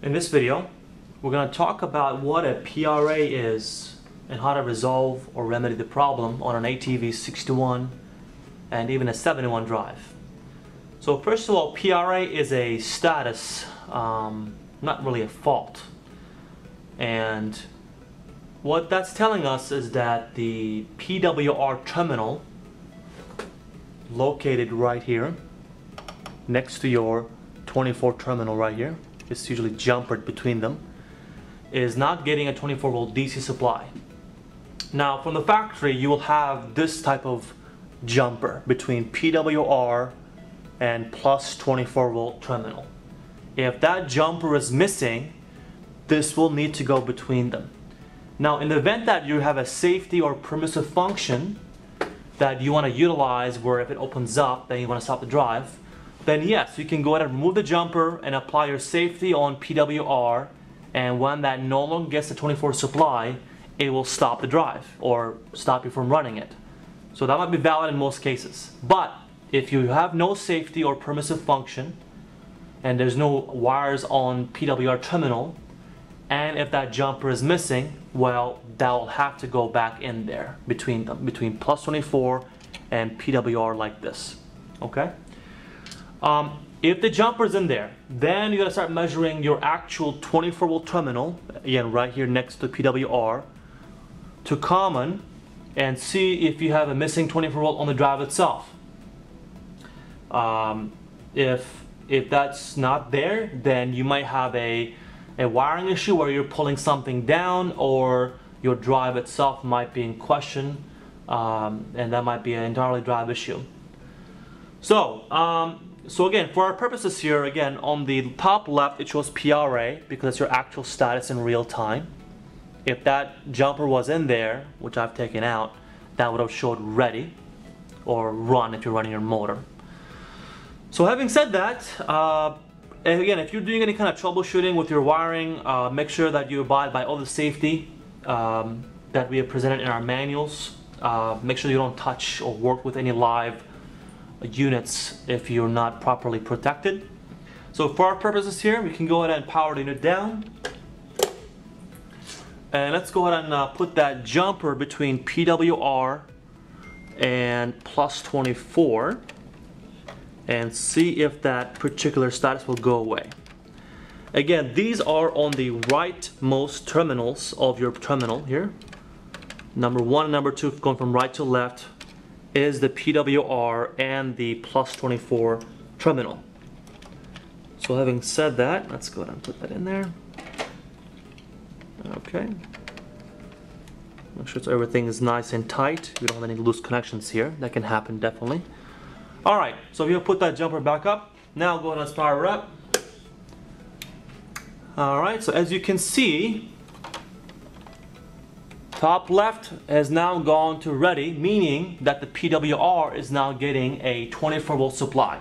In this video, we're going to talk about what a PRA is and how to resolve or remedy the problem on an ATV 61 and even a 71 drive. So first of all, PRA is a status, um, not really a fault. And what that's telling us is that the PWR terminal located right here next to your 24 terminal right here it's usually jumpered between them is not getting a 24 volt DC supply. Now from the factory you will have this type of jumper between PWR and plus 24 volt terminal. If that jumper is missing this will need to go between them. Now in the event that you have a safety or permissive function that you want to utilize where if it opens up then you want to stop the drive then yes, you can go ahead and remove the jumper and apply your safety on PWR and when that no longer gets the 24 supply, it will stop the drive or stop you from running it. So that might be valid in most cases. But if you have no safety or permissive function and there's no wires on PWR terminal and if that jumper is missing, well, that will have to go back in there between them, between plus 24 and PWR like this, okay? Um, if the jumper's in there, then you gotta start measuring your actual 24 volt terminal, again right here next to PWR, to common and see if you have a missing 24 volt on the drive itself. Um, if, if that's not there, then you might have a, a wiring issue where you're pulling something down or your drive itself might be in question um, and that might be an entirely drive issue. So, um, so again, for our purposes here, again, on the top left, it shows PRA because it's your actual status in real time. If that jumper was in there, which I've taken out, that would have showed ready or run if you're running your motor. So having said that, uh, again, if you're doing any kind of troubleshooting with your wiring, uh, make sure that you abide by all the safety um, that we have presented in our manuals. Uh, make sure you don't touch or work with any live units if you're not properly protected. So for our purposes here, we can go ahead and power the unit down. And let's go ahead and uh, put that jumper between PWR and plus 24 and see if that particular status will go away. Again, these are on the rightmost terminals of your terminal here. Number one and number two going from right to left is the PWR and the plus 24 terminal. So having said that, let's go ahead and put that in there. Okay. Make sure everything is nice and tight. We don't have any loose connections here. That can happen definitely. Alright, so if you put that jumper back up, now go ahead and power it up. Alright, so as you can see, Top left has now gone to ready, meaning that the PWR is now getting a 24 volt supply.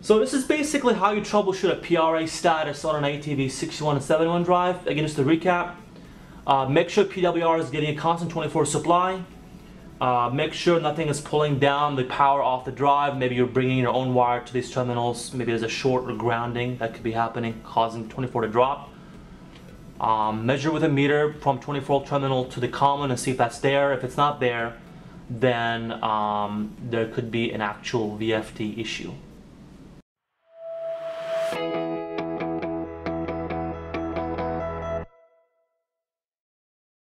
So this is basically how you troubleshoot a PRA status on an ATV 61 and 71 drive. Again, just to recap, uh, make sure PWR is getting a constant 24 supply. Uh, make sure nothing is pulling down the power off the drive. Maybe you're bringing your own wire to these terminals. Maybe there's a short or grounding that could be happening, causing 24 to drop. Um, measure with a meter from 24 volt terminal to the common and see if that's there. If it's not there, then um, there could be an actual VFD issue.